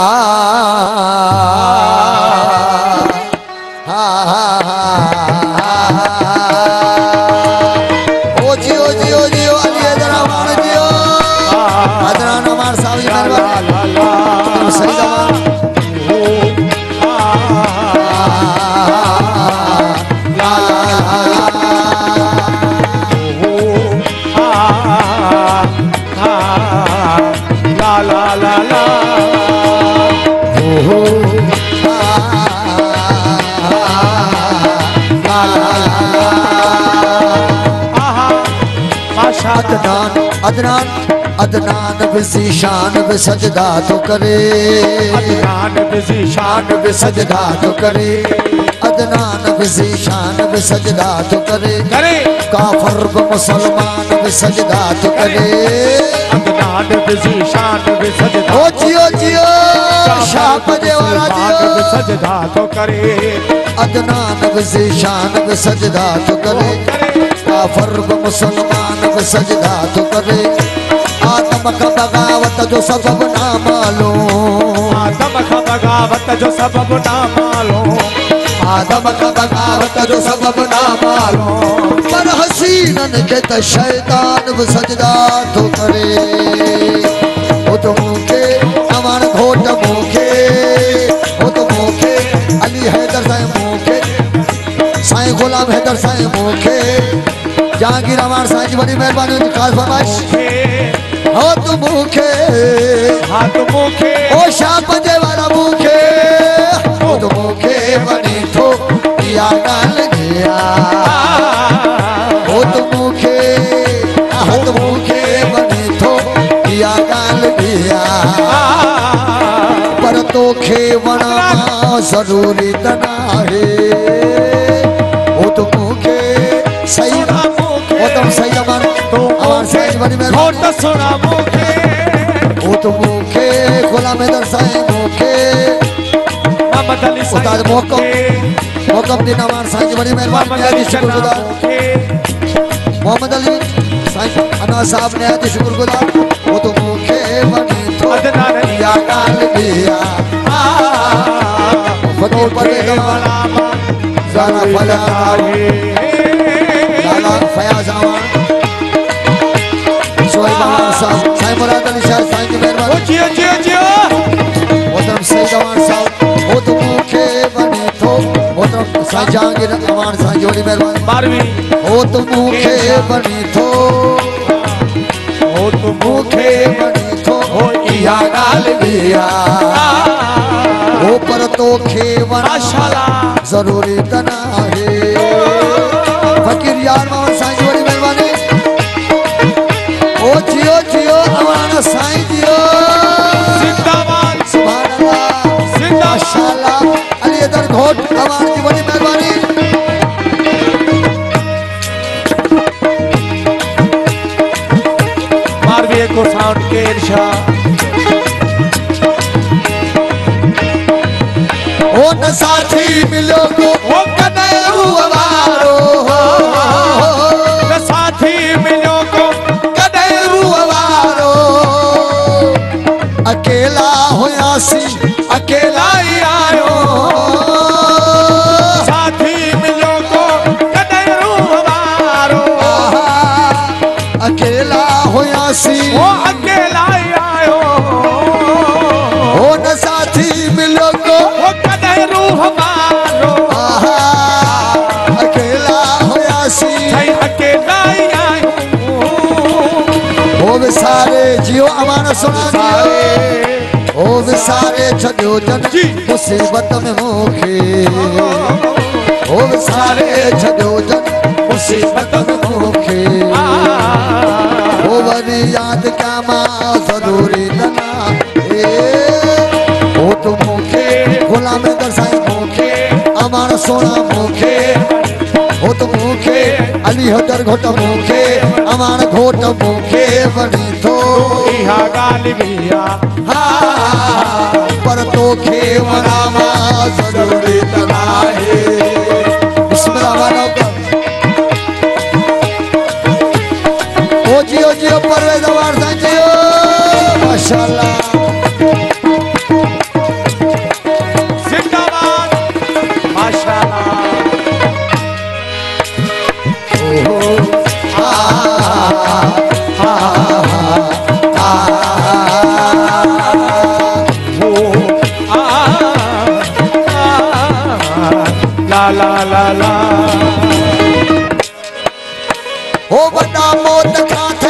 हा अदनान अदनान बिसी शान बि सजदा तो करे। अदनान बिज़ी शान बि सजदा तो करे। अदनान बिसी शान बि सजदा तो करे। करे। काफर बि मुसलमान बि सजदा तो करे। अदनान बिज़ी शान बि सजदा ओ जियो जियो शाप जे वाला मुसलमान बि जियो सजदा तो करे। अदनान बिसी शान बि सजदा तो करे। काफर बि मुसलमान बि सजदा तो करे। आदम का बगावत जो सबब ना मालूम। आदम का बगावत जो सबब ना मालूम। आदम का बगावत जो सबब ना मालूम। पर हसीनन के त शैतान बि सजदा तो करे। ओ तो मूंखे अमर घोट मूंखे। ओ तो मूंखे अली हैदर साईं मूंखे। साईं गुलाम हैदर साईं मूंखे। जहांगीर अमार साईं जी वॾी महिरबानी हुनजी फरमाइश। हो तू मूंखे। हाथ मुखे। ओ शाप जे वाला मूंखे। तू मूंखे वॾी थो इहा ॻाल्हि गया हो तू मूंखे। हो तू मूंखे वॾी थो इहा ॻाल्हि गया पर तोखे वणा ज़रूरी त न आहे हो। घोट सुना मुखे। तो मूंखे गुलाम हैदर साईं मूंखे। मोहम्मद अली उस्ताद मोहकम मोहकम दिन अमान साईं जी मोहम्मद मेहरबानी दी शुक्रगुजार। मोहम्मद अली साईं अना साहब ने दी शुक्रगुजार। वो तो मूंखे बनी थो अदनान या काल दिया। आ फकीर परे दवा जाना फला लाला साईं जहांगीर अमान साईं जी बड़ी मेहरबानी। बारहवीं। हो तू मूंखे बनी थो। हो तुम मूंखे बनी थो। इहा ॻाल्हि बि आहे हो पर तोखे वणा ज़रूरी त न आहे फ़कीर यार मोहम्मद साईं जी वॾी महिरबानी। ओ जियो जियो अवान साईं जियो। जिंदाबाद। सुभान अल्लाह। जिंदाबाद। माशाल्लाह। अदर घोट अवान जी वॾी महिरबानी। बारहवीं को साउंड के इरशाद। ओ न साथी मिलो को ओ कदरू वारो न साथी मिलो को कॾहिं वारो अकेला हुयासीं अकेला ही आयो। अकेला हुयासीं वो अकेला आयो। हो न साथी मिलो को। वो कदरू हमारो आहा, अकेला हुयासीं अकेला आयो। हो विसारे जियो अमान सुना हो विसारे। छॾियो जन। मुसीबत में मूंखे। हो विसारे छॾियो जन मुसीबत में मूंखे। हो वरी यादि कयां माँ ज़रूरी त न ए हो तूं मूंखे गुलाम दर साईं मूंखे अमार सोना मूंखे। हो तूं मूंखे अली हदर घोट मूंखे अमार घोट मूंखे इहा ॻाल्हि बि हा पर तोखे वणा माँ সবার চাইতে মশালা ઓ બધા મોત ખાતે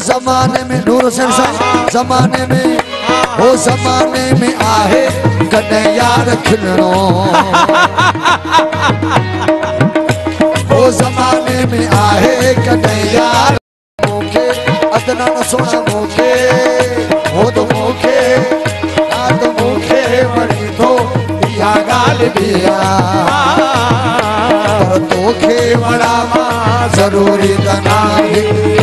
ज़माने में, नूर हुसैन हो ज़माने में आहे कन्हैया रखणो हो ज़माने में आहे कन्हैया मूंखे अदनान सोना मूंखे हो तो मूंखे आ तो वणी थो इहा ॻाल्हि बि आहे पर तोखे वणा माँ, ज़रूरी त नाहे